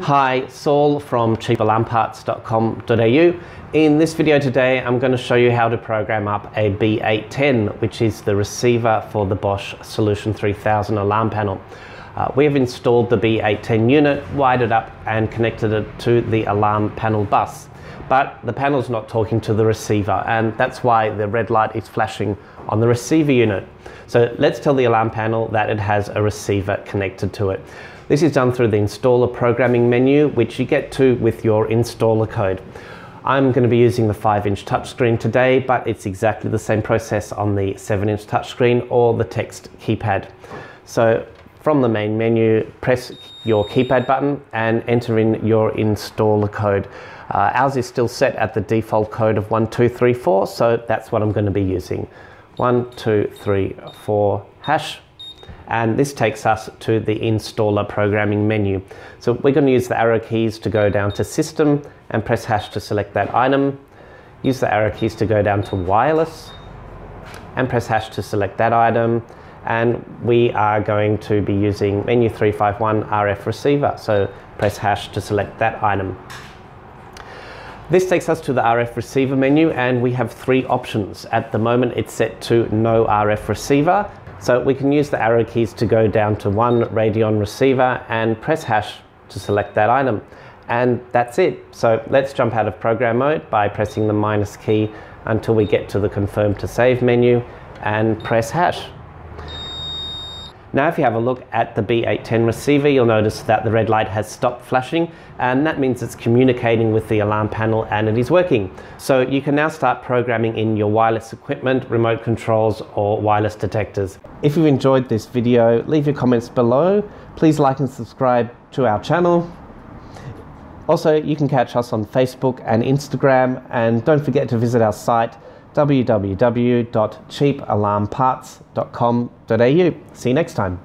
Hi, Saul from cheapalarmparts.com.au. In this video today, I'm going to show you how to program up a B810, which is the receiver for the Bosch Solution 3000 alarm panel. Uh, we have installed the B810 unit, wired it up and connected it to the alarm panel bus. But the panel's not talking to the receiver and that's why the red light is flashing on the receiver unit. So let's tell the alarm panel that it has a receiver connected to it. This is done through the installer programming menu, which you get to with your installer code. I'm going to be using the 5 inch touchscreen today, but it's exactly the same process on the 7 inch touchscreen or the text keypad. So from the main menu, press your keypad button and enter in your installer code. Uh, ours is still set at the default code of 1234, so that's what I'm going to be using. 1234 hash and this takes us to the installer programming menu. So we're going to use the arrow keys to go down to system and press hash to select that item. Use the arrow keys to go down to wireless and press hash to select that item and we are going to be using menu 351 RF receiver. So press hash to select that item. This takes us to the RF receiver menu and we have three options. At the moment it's set to no RF receiver. So we can use the arrow keys to go down to one RADION receiver and press hash to select that item. And that's it. So let's jump out of program mode by pressing the minus key until we get to the confirm to save menu and press hash. Now if you have a look at the B810 receiver, you'll notice that the red light has stopped flashing and that means it's communicating with the alarm panel and it is working. So you can now start programming in your wireless equipment, remote controls or wireless detectors. If you've enjoyed this video, leave your comments below. Please like and subscribe to our channel. Also, you can catch us on Facebook and Instagram and don't forget to visit our site www.cheapalarmparts.com.au. See you next time.